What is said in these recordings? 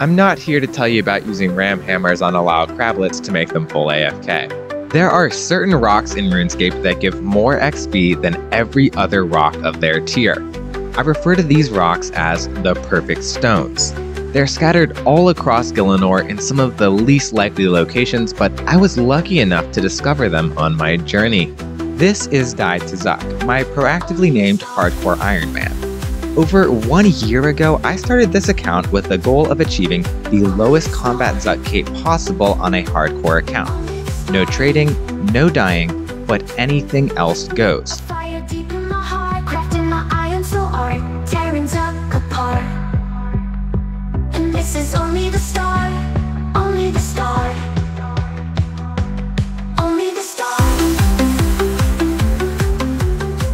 I'm not here to tell you about using ram hammers on allowed crablets to make them full AFK. There are certain rocks in RuneScape that give more XP than every other rock of their tier. I refer to these rocks as the perfect stones. They're scattered all across Gielinor in some of the least likely locations, but I was lucky enough to discover them on my journey. This is Die to Zuk, my proactively named hardcore Iron Man. Over one year ago, I started this account with the goal of achieving the lowest combat Zuk cape possible on a hardcore account. No trading, no dying, but anything else goes.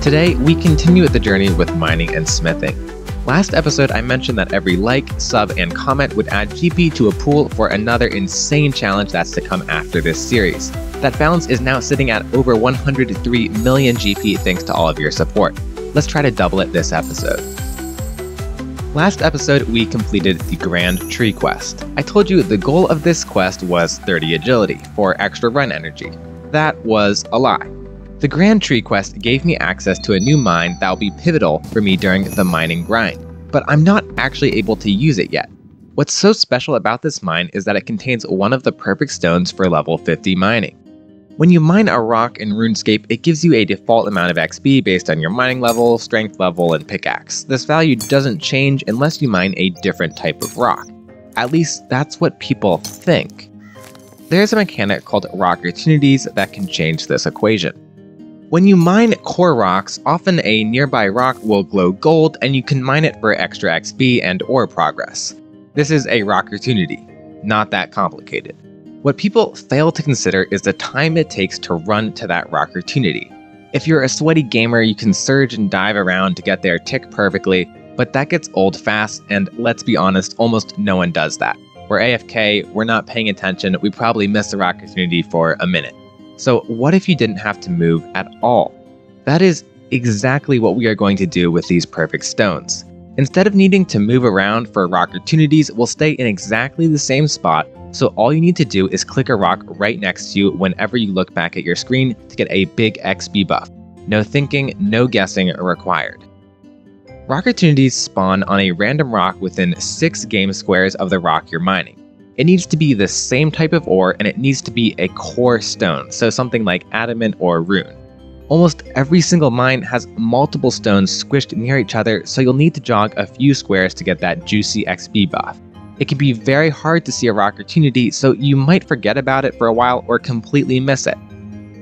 Today, we continue the journey with mining and smithing. Last episode, I mentioned that every like, sub, and comment would add GP to a pool for another insane challenge that's to come after this series. That balance is now sitting at over 103 million GP thanks to all of your support. Let's try to double it this episode. Last episode, we completed the Grand Tree Quest. I told you the goal of this quest was 30 agility for extra run energy. That was a lie. The Grand Tree Quest gave me access to a new mine that will be pivotal for me during the mining grind, but I'm not actually able to use it yet. What's so special about this mine is that it contains one of the perfect stones for level 50 mining. When you mine a rock in RuneScape, it gives you a default amount of XP based on your mining level, strength level, and pickaxe. This value doesn't change unless you mine a different type of rock. At least that's what people think. There's a mechanic called rock opportunities that can change this equation. When you mine core rocks, often a nearby rock will glow gold and you can mine it for extra XP and ore progress. This is a rock opportunity, not that complicated. What people fail to consider is the time it takes to run to that rock opportunity. If you're a sweaty gamer, you can surge and dive around to get there tick perfectly, but that gets old fast, and let's be honest, almost no one does that. We're AFK, we're not paying attention, we probably miss the rock opportunity for a minute. So, what if you didn't have to move at all? That is exactly what we are going to do with these perfect stones. Instead of needing to move around for rock opportunities, we'll stay in exactly the same spot so all you need to do is click a rock right next to you whenever you look back at your screen to get a big XP buff. No thinking, no guessing required. Rock opportunities spawn on a random rock within 6 game squares of the rock you're mining. It needs to be the same type of ore and it needs to be a core stone, so something like adamant or rune. Almost every single mine has multiple stones squished near each other, so you'll need to jog a few squares to get that juicy XP buff. It can be very hard to see a rock opportunity, so you might forget about it for a while or completely miss it.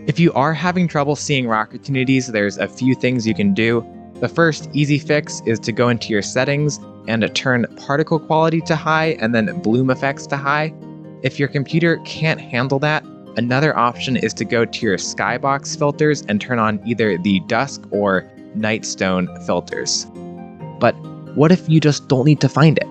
If you are having trouble seeing rock opportunities, there's a few things you can do. The first easy fix is to go into your settings and turn particle quality to high and then bloom effects to high. If your computer can't handle that, another option is to go to your skybox filters and turn on either the dusk or nightstone filters. But what if you just don't need to find it?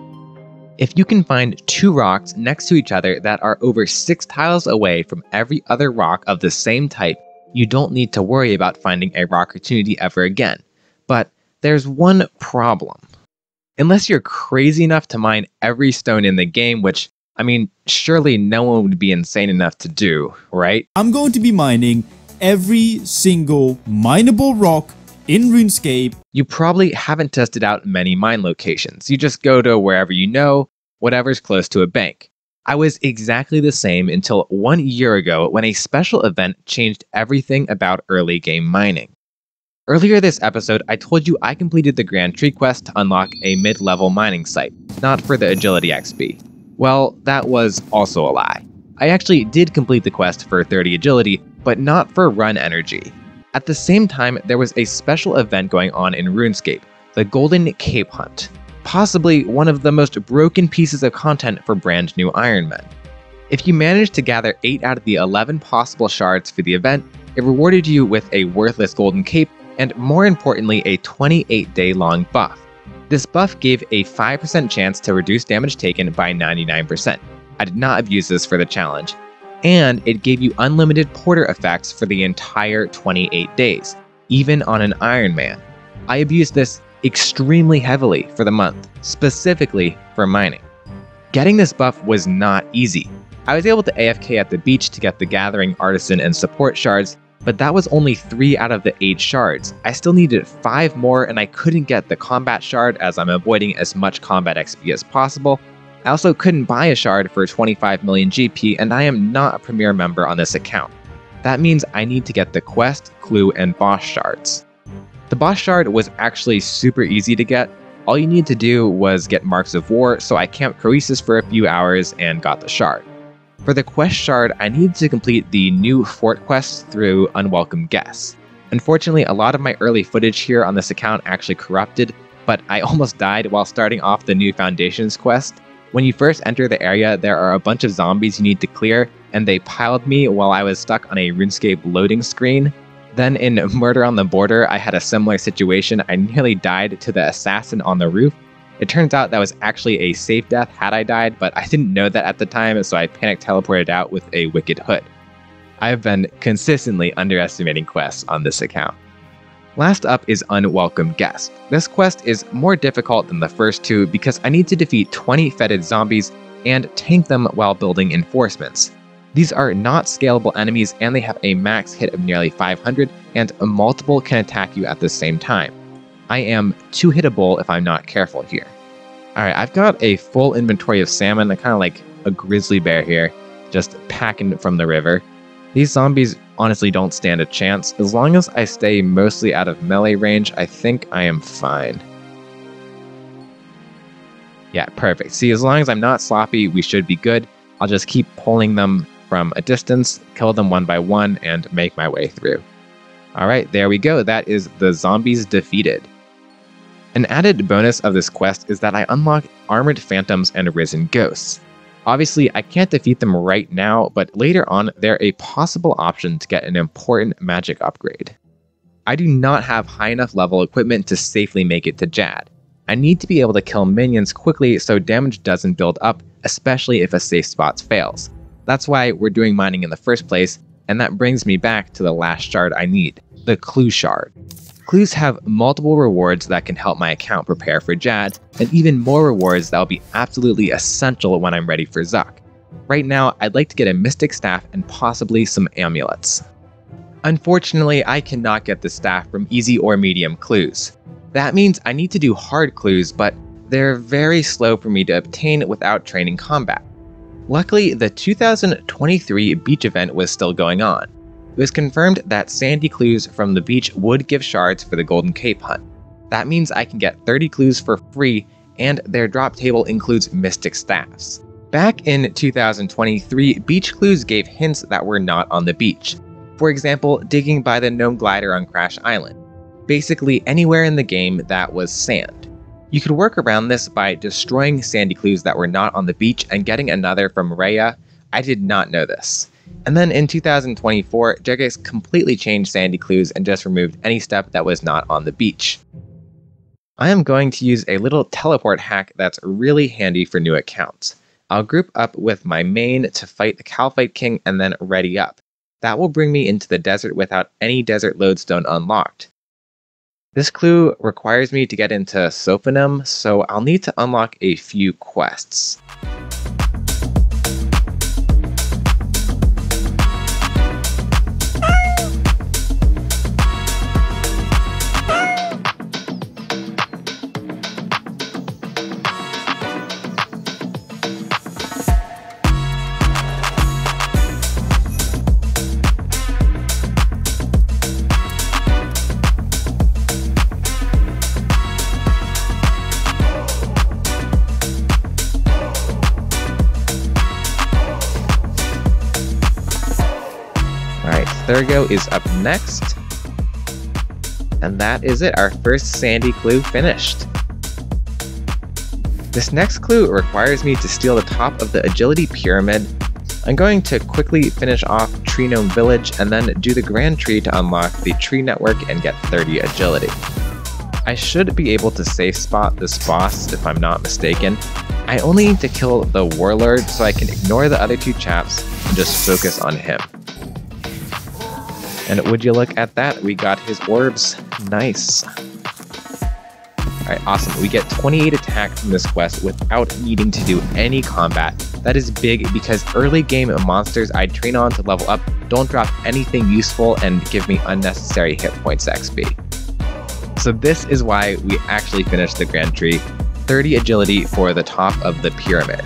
If you can find two rocks next to each other that are over six tiles away from every other rock of the same type, you don't need to worry about finding a rock opportunity ever again. But there's one problem. Unless you're crazy enough to mine every stone in the game, which, I mean, surely no one would be insane enough to do, right? I'm going to be mining every single mineable rock in RuneScape. You probably haven't tested out many mine locations. You just go to wherever you know, whatever's close to a bank. I was exactly the same until one year ago when a special event changed everything about early game mining. Earlier this episode, I told you I completed the Grand Tree quest to unlock a mid level mining site, not for the Agility XP. Well, that was also a lie. I actually did complete the quest for 30 agility, but not for run energy. At the same time, there was a special event going on in RuneScape, the Golden Cape Hunt, possibly one of the most broken pieces of content for brand new Iron Men. If you managed to gather 8 out of the 11 possible shards for the event, it rewarded you with a worthless golden cape and, more importantly, a 28 day long buff. This buff gave a 5% chance to reduce damage taken by 99%. I did not abuse this for the challenge, and it gave you unlimited porter effects for the entire 28 days, even on an Iron Man. I abused this extremely heavily for the month, specifically for mining. Getting this buff was not easy. I was able to AFK at the beach to get the Gathering, Artisan, and Support shards, but that was only 3 out of the 8 shards. I still needed 5 more and I couldn't get the Combat shard as I'm avoiding as much Combat XP as possible. I also couldn't buy a shard for 25 million GP and I am not a Premier member on this account. That means I need to get the Quest, Clue, and Boss shards. The Boss shard was actually super easy to get. All you need to do was get Marks of War, so I camped Croesus for a few hours and got the shard. For the quest shard, I needed to complete the new fort quest through Unwelcome Guests. Unfortunately, a lot of my early footage here on this account actually corrupted, but I almost died while starting off the new Foundations quest. When you first enter the area, there are a bunch of zombies you need to clear, and they piled me while I was stuck on a RuneScape loading screen. Then in Murder on the Border, I had a similar situation. I nearly died to the assassin on the roof, it turns out that was actually a safe death had I died, but I didn't know that at the time, so I panic teleported out with a Wicked Hood. I have been consistently underestimating quests on this account. Last up is Unwelcome Guest. This quest is more difficult than the first two because I need to defeat 20 fetid zombies and tank them while building enforcements. These are not scalable enemies and they have a max hit of nearly 500 and multiple can attack you at the same time. I am too hittable if I'm not careful here. Alright, I've got a full inventory of salmon. Kind of like a grizzly bear here, just packing from the river. These zombies honestly don't stand a chance. As long as I stay mostly out of melee range, I think I am fine. Yeah, perfect. See, as long as I'm not sloppy, we should be good. I'll just keep pulling them from a distance, kill them one by one, and make my way through. Alright, there we go. That is the zombies defeated. An added bonus of this quest is that I unlock Armored Phantoms and Risen Ghosts. Obviously, I can't defeat them right now, but later on, they're a possible option to get an important magic upgrade. I do not have high enough level equipment to safely make it to Jad. I need to be able to kill minions quickly so damage doesn't build up, especially if a safe spot fails. That's why we're doing mining in the first place, and that brings me back to the last shard I need, the Clue Shard. Clues have multiple rewards that can help my account prepare for Jad, and even more rewards that will be absolutely essential when I'm ready for Zuk. Right now, I'd like to get a Mystic Staff and possibly some amulets. Unfortunately, I cannot get the staff from easy or medium clues. That means I need to do hard clues, but they're very slow for me to obtain without training combat. Luckily, the 2023 beach event was still going on, it was confirmed that sandy clues from the beach would give shards for the Golden Cape hunt. That means I can get 30 clues for free, and their drop table includes mystic staffs. Back in 2023, beach clues gave hints that were not on the beach. For example, digging by the gnome glider on Crash Island. Basically, anywhere in the game that was sand. You could work around this by destroying sandy clues that were not on the beach and getting another from Rhea. I did not know this. And then in 2024, Jagex completely changed Sandy Clues and just removed any step that was not on the beach. I am going to use a little teleport hack that's really handy for new accounts. I'll group up with my main to fight the Kalphite King and then ready up. That will bring me into the desert without any desert lodestone unlocked. This clue requires me to get into Sophanem, so I'll need to unlock a few quests. Thurgo is up next. And that is it, our first Sandy clue finished. This next clue requires me to steal the top of the Agility Pyramid. I'm going to quickly finish off Tree Gnome Village and then do the Grand Tree to unlock the Tree Network and get 30 Agility. I should be able to safe spot this boss if I'm not mistaken. I only need to kill the Warlord so I can ignore the other two chaps and just focus on him. And would you look at that? We got his orbs. Nice. Alright, awesome. We get 28 attack from this quest without needing to do any combat. That is big because early game monsters I train on to level up don't drop anything useful and give me unnecessary hit points XP. So this is why we actually finished the Grand Tree, 30 agility for the top of the pyramid.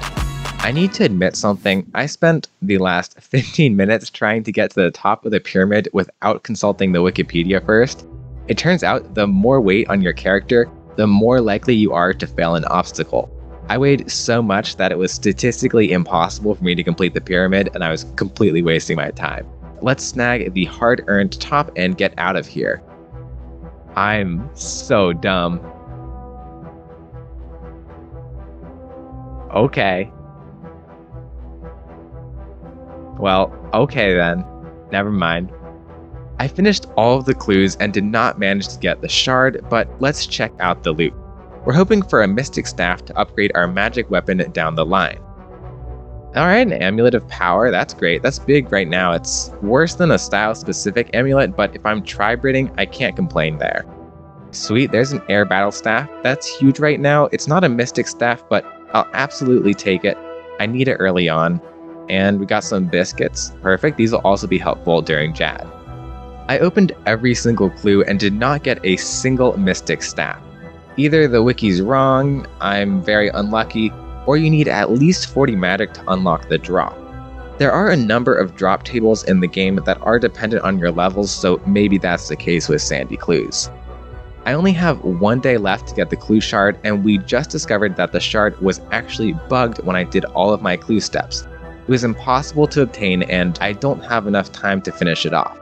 I need to admit something. I spent the last 15 minutes trying to get to the top of the pyramid without consulting the Wikipedia first. It turns out the more weight on your character, the more likely you are to fail an obstacle. I weighed so much that it was statistically impossible for me to complete the pyramid, and I was completely wasting my time. Let's snag the hard earned top and get out of here. I'm so dumb. Okay. Well, okay then. Never mind. I finished all of the clues and did not manage to get the shard, but let's check out the loot. We're hoping for a Mystic Staff to upgrade our magic weapon down the line. Alright, an Amulet of Power, that's great. That's big right now. It's worse than a style-specific amulet, but if I'm tri-breeding, I can't complain there. Sweet, there's an Air Battle Staff. That's huge right now. It's not a Mystic Staff, but I'll absolutely take it. I need it early on. And we got some biscuits. Perfect. These will also be helpful during Jad. I opened every single clue and did not get a single mystic staff. Either the wiki's wrong, I'm very unlucky, or you need at least 40 magic to unlock the drop. There are a number of drop tables in the game that are dependent on your levels, so maybe that's the case with Sandy Clues. I only have one day left to get the clue shard, and we just discovered that the shard was actually bugged when I did all of my clue steps. It was impossible to obtain, and I don't have enough time to finish it off.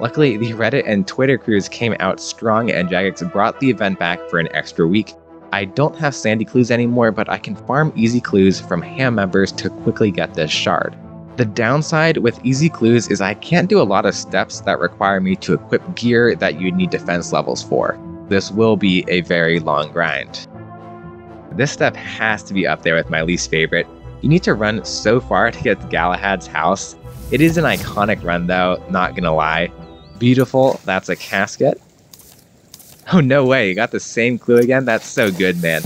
Luckily, the Reddit and Twitter crews came out strong, and Jagex brought the event back for an extra week. I don't have Sandy Clues anymore, but I can farm Easy Clues from HAM members to quickly get this shard. The downside with Easy Clues is I can't do a lot of steps that require me to equip gear that you need defense levels for. This will be a very long grind. This step has to be up there with my least favorite, you need to run so far to get to Galahad's house. It is an iconic run though, not gonna lie. Beautiful, that's a casket. Oh, no way, you got the same clue again? That's so good, man.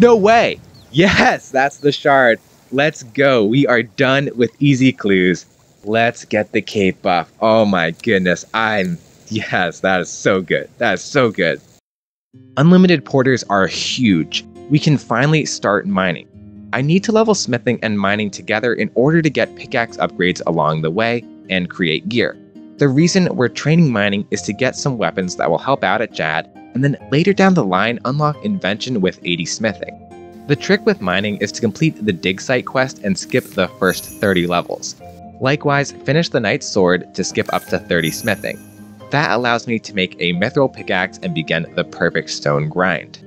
No way! Yes, that's the shard. Let's go. We are done with easy clues. Let's get the cape buff. Oh my goodness, I'm... Yes, that is so good. That is so good. Unlimited porters are huge. We can finally start mining. I need to level smithing and mining together in order to get pickaxe upgrades along the way and create gear. The reason we're training mining is to get some weapons that will help out at Jad, and then later down the line unlock invention with 80 smithing. The trick with mining is to complete the dig site quest and skip the first 30 levels. Likewise, finish the knight's sword to skip up to 30 smithing. That allows me to make a mithril pickaxe and begin the perfect stone grind.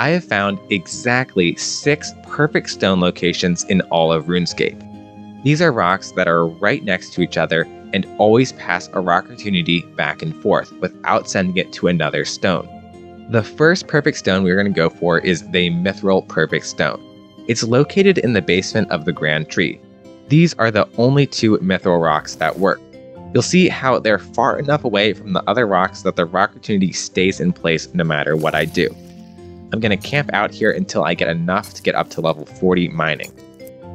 I have found exactly six perfect stone locations in all of RuneScape. These are rocks that are right next to each other and always pass a rock opportunity back and forth without sending it to another stone. The first perfect stone we're going to go for is the Mithril Perfect Stone. It's located in the basement of the Grand Tree. These are the only two mithril rocks that work. You'll see how they're far enough away from the other rocks that the rock opportunity stays in place no matter what I do. I'm going to camp out here until I get enough to get up to level 40 mining.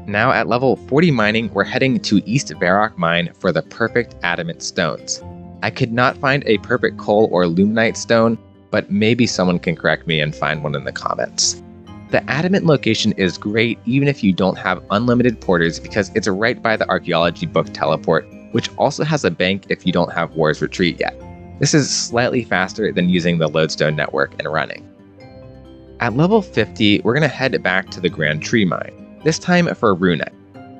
Now at level 40 mining, we're heading to East Varrock Mine for the perfect adamant stones. I could not find a perfect coal or luminite stone, but maybe someone can correct me and find one in the comments. The adamant location is great even if you don't have unlimited porters because it's right by the archaeology book teleport, which also has a bank if you don't have War's Retreat yet. This is slightly faster than using the lodestone network and running. At level 50, we're going to head back to the Grand Tree Mine, this time for Runet.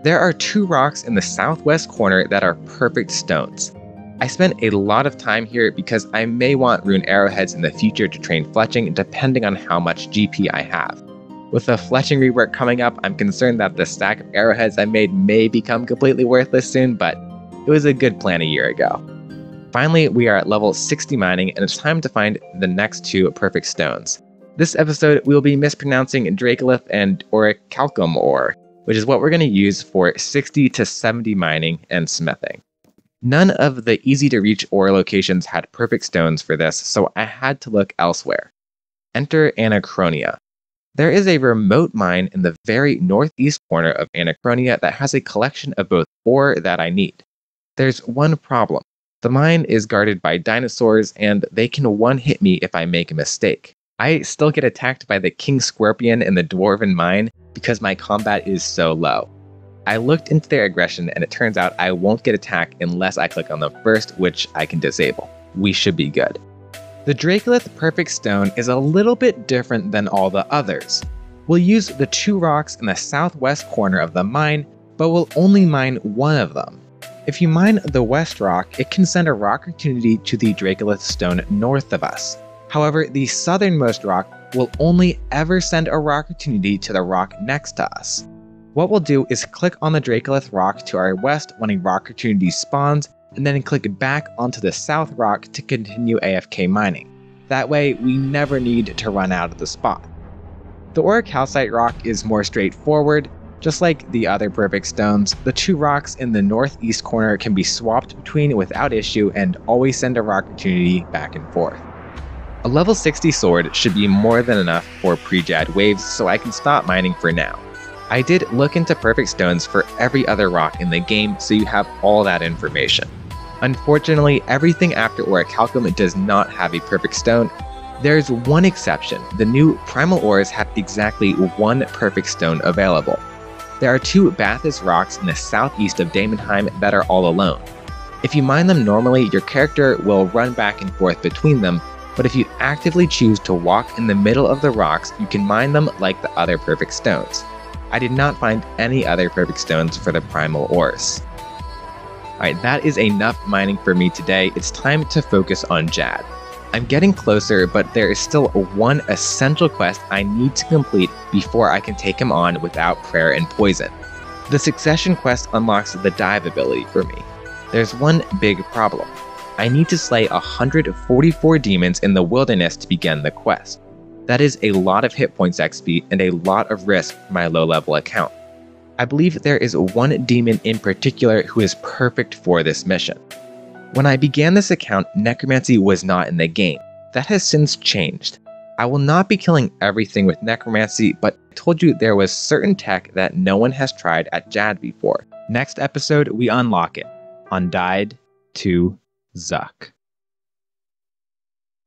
There are two rocks in the southwest corner that are perfect stones. I spent a lot of time here because I may want rune arrowheads in the future to train fletching depending on how much GP I have. With the fletching rework coming up, I'm concerned that the stack of arrowheads I made may become completely worthless soon, but it was a good plan a year ago. Finally, we are at level 60 mining and it's time to find the next two perfect stones. This episode, we'll be mispronouncing Drakolith and Orichalcum ore, which is what we're going to use for 60 to 70 mining and smithing. None of the easy to reach ore locations had perfect stones for this, so I had to look elsewhere. enter Anachronia. There is a remote mine in the very northeast corner of Anachronia that has a collection of both ore that I need. There's one problem. The mine is guarded by dinosaurs, and they can one hit me if I make a mistake. I still get attacked by the King Scorpion in the Dwarven Mine because my combat is so low. I looked into their aggression, and it turns out I won't get attacked unless I click on them first, which I can disable. We should be good. The Drakolith Perfect Stone is a little bit different than all the others. We'll use the two rocks in the southwest corner of the mine, but we'll only mine one of them. If you mine the west rock, it can send a rock opportunity to the Drakolith Stone north of us. However, the southernmost rock will only ever send a rock opportunity to the rock next to us. What we'll do is click on the Drakolith rock to our west when a rock opportunity spawns and then click back onto the south rock to continue AFK mining. That way, we never need to run out of the spot. The Orichalcite rock is more straightforward. Just like the other perfect stones, the two rocks in the northeast corner can be swapped between without issue and always send a rock opportunity back and forth. A level 60 sword should be more than enough for pre-jad waves, so I can stop mining for now. I did look into perfect stones for every other rock in the game, so you have all that information. Unfortunately, everything after Orichalcum does not have a perfect stone. There's one exception. The new Primal Ores have exactly one perfect stone available. There are two Bathus rocks in the southeast of Daemonheim that are all alone. If you mine them normally, your character will run back and forth between them, but if you actively choose to walk in the middle of the rocks, you can mine them like the other perfect stones. I did not find any other perfect stones for the Primal Ores. Alright, that is enough mining for me today. It's time to focus on Jad. I'm getting closer, but there is still one essential quest I need to complete before I can take him on without prayer and poison. The succession quest unlocks the dive ability for me. There's one big problem. I need to slay 144 demons in the wilderness to begin the quest. That is a lot of hit points XP and a lot of risk for my low level account. I believe there is one demon in particular who is perfect for this mission. When I began this account, Necromancy was not in the game. That has since changed. I will not be killing everything with Necromancy, but I told you there was certain tech that no one has tried at Jad before. Next episode, we unlock it on to Zuk.